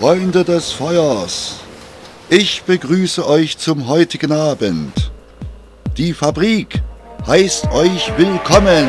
Freunde des Feuers, ich begrüße euch zum heutigen Abend. Die Fabrik heißt euch willkommen.